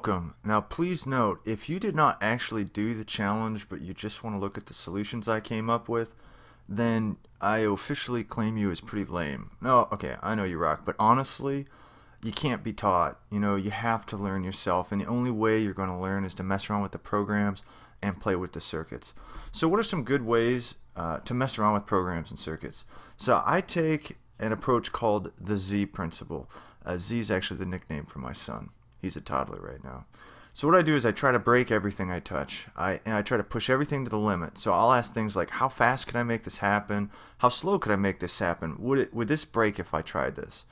Welcome. Now please note, if you did not actually do the challenge but you just want to look at the solutions I came up with, then I officially claim you as pretty lame. No, okay, I know you rock, but honestly, you can't be taught. You know, you have to learn yourself, and the only way you're going to learn is to mess around with the programs and play with the circuits. So what are some good ways uh, to mess around with programs and circuits? So I take an approach called the Z principle. Uh, Z is actually the nickname for my son. He's a toddler right now. So what I do is I try to break everything I touch. I and I try to push everything to the limit. So I'll ask things like, how fast can I make this happen? How slow could I make this happen? Would it would this break if I tried this?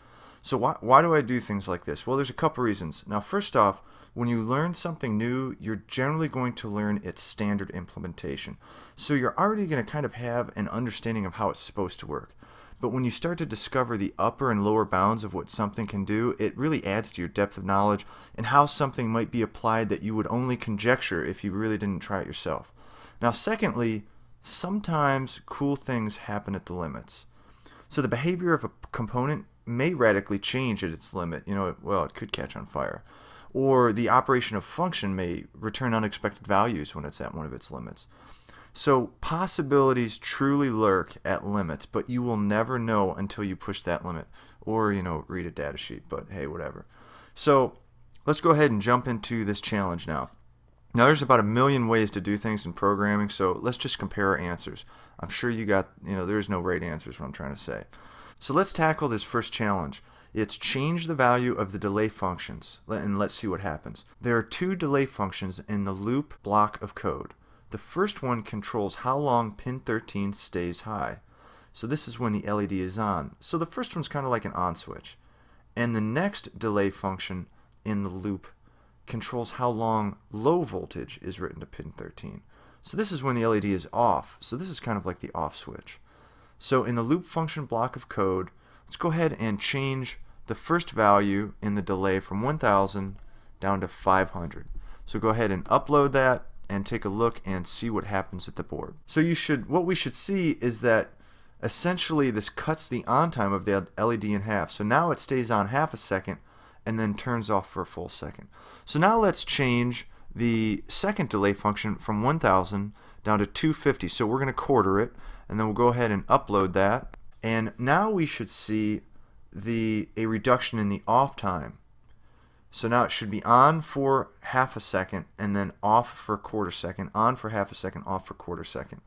So why why do I do things like this? Well, there's a couple reasons. Now, first off, when you learn something new, you're generally going to learn its standard implementation. So you're already going to kind of have an understanding of how it's supposed to work. But when you start to discover the upper and lower bounds of what something can do, it really adds to your depth of knowledge and how something might be applied that you would only conjecture if you really didn't try it yourself. Now, secondly, sometimes cool things happen at the limits. So the behavior of a component may radically change at its limit. You know, well, it could catch on fire. Or the operation of function may return unexpected values when it's at one of its limits. So possibilities truly lurk at limits, but you will never know until you push that limit or, you know, read a data sheet, but hey, whatever. So let's go ahead and jump into this challenge now. Now there's about a million ways to do things in programming, so let's just compare our answers. I'm sure you got, you know, there's no right answers what I'm trying to say. So let's tackle this first challenge. It's change the value of the delay functions, and let's see what happens. There are two delay functions in the loop block of code. The first one controls how long pin 13 stays high. So this is when the LED is on. So the first one's kind of like an on switch. And the next delay function in the loop controls how long low voltage is written to pin 13. So this is when the LED is off. So this is kind of like the off switch. So in the loop function block of code, let's go ahead and change the first value in the delay from 1000 down to 500. So go ahead and upload that and take a look and see what happens at the board. So you should, what we should see is that essentially this cuts the on time of the LED in half. So now it stays on half a second and then turns off for a full second. So now let's change the second delay function from 1000 down to 250. So we're going to quarter it and then we'll go ahead and upload that. And now we should see the a reduction in the off time. So now it should be on for half a second and then off for a quarter second, on for half a second, off for a quarter second.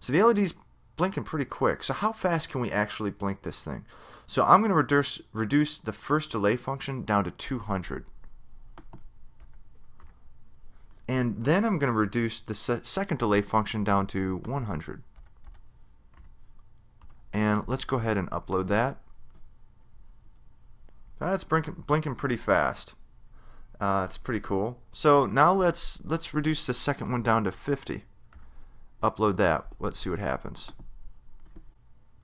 So the LED's blinking pretty quick. So how fast can we actually blink this thing? So I'm going to reduce, reduce the first delay function down to 200. And then I'm going to reduce the se second delay function down to 100. And let's go ahead and upload that. That's blinking, blinking pretty fast. Uh, it's pretty cool. So now let's let's reduce the second one down to 50. Upload that. Let's see what happens.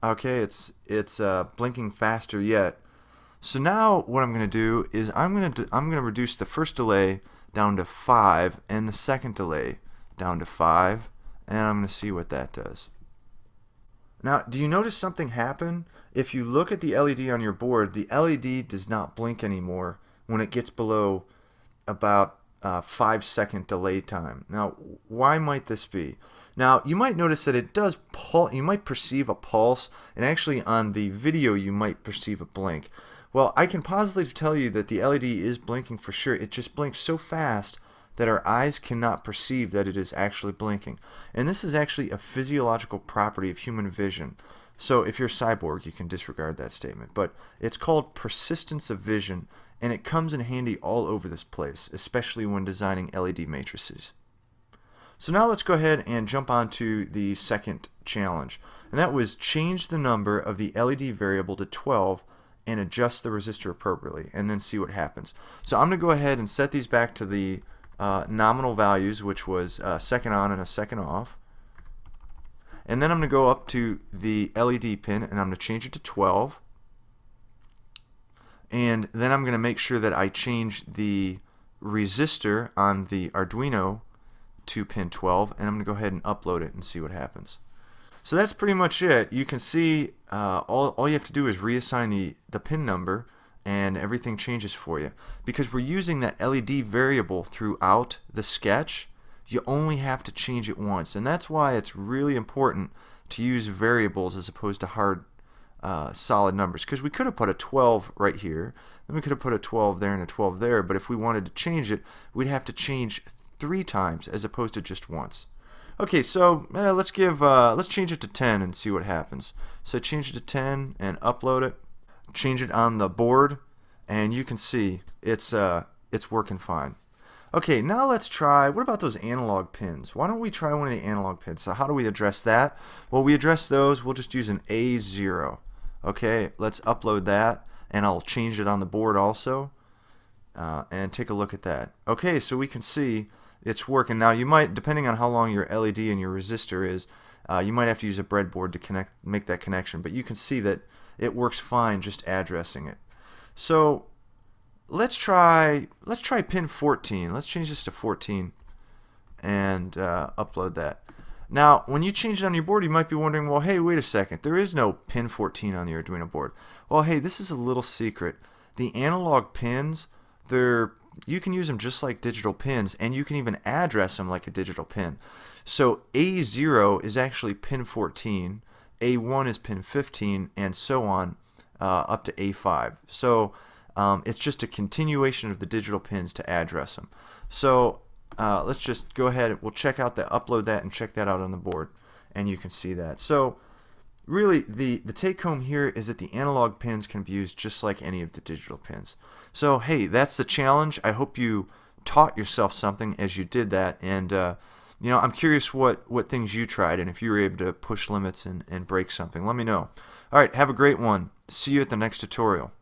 Okay, it's it's uh, blinking faster yet. So now what I'm going to do is I'm going to I'm going to reduce the first delay down to 5 and the second delay down to 5 and I'm going to see what that does. Now, do you notice something happen? If you look at the LED on your board, the LED does not blink anymore when it gets below about uh, 5 second delay time. Now, why might this be? Now, you might notice that it does pul you might perceive a pulse, and actually on the video you might perceive a blink. Well, I can positively tell you that the LED is blinking for sure. It just blinks so fast that our eyes cannot perceive that it is actually blinking. And this is actually a physiological property of human vision. So if you're a cyborg, you can disregard that statement. But it's called persistence of vision, and it comes in handy all over this place, especially when designing LED matrices. So now let's go ahead and jump on to the second challenge. And that was change the number of the LED variable to 12 and adjust the resistor appropriately, and then see what happens. So I'm going to go ahead and set these back to the uh, nominal values, which was a second on and a second off. And then I'm going to go up to the LED pin and I'm going to change it to 12. And then I'm going to make sure that I change the resistor on the Arduino to pin 12 and I'm going to go ahead and upload it and see what happens. So that's pretty much it. You can see uh, all, all you have to do is reassign the, the pin number and everything changes for you. Because we're using that LED variable throughout the sketch, you only have to change it once. And that's why it's really important to use variables as opposed to hard uh, solid numbers. Because we could have put a 12 right here, then we could have put a 12 there and a 12 there, but if we wanted to change it, we'd have to change three times as opposed to just once. Okay, so uh, let's give uh, let's change it to 10 and see what happens. So change it to 10 and upload it. Change it on the board, and you can see it's uh, it's working fine. Okay, now let's try. What about those analog pins? Why don't we try one of the analog pins? So how do we address that? Well, we address those. We'll just use an A0. Okay, let's upload that, and I'll change it on the board also. Uh, and take a look at that. Okay, so we can see it's working. Now you might, depending on how long your LED and your resistor is, uh, you might have to use a breadboard to connect, make that connection. But you can see that it works fine just addressing it. So let's try, let's try pin 14. Let's change this to 14 and uh, upload that. Now, when you change it on your board, you might be wondering, well, hey, wait a second. There is no pin 14 on the Arduino board. Well, hey, this is a little secret. The analog pins, they're you can use them just like digital pins and you can even address them like a digital pin. So A0 is actually pin 14, A1 is pin 15, and so on uh, up to A5. So um, it's just a continuation of the digital pins to address them. So uh, let's just go ahead, we'll check out that, upload that and check that out on the board and you can see that. So really the, the take home here is that the analog pins can be used just like any of the digital pins. So hey, that's the challenge. I hope you taught yourself something as you did that and uh, you know I'm curious what what things you tried and if you were able to push limits and, and break something let me know alright have a great one see you at the next tutorial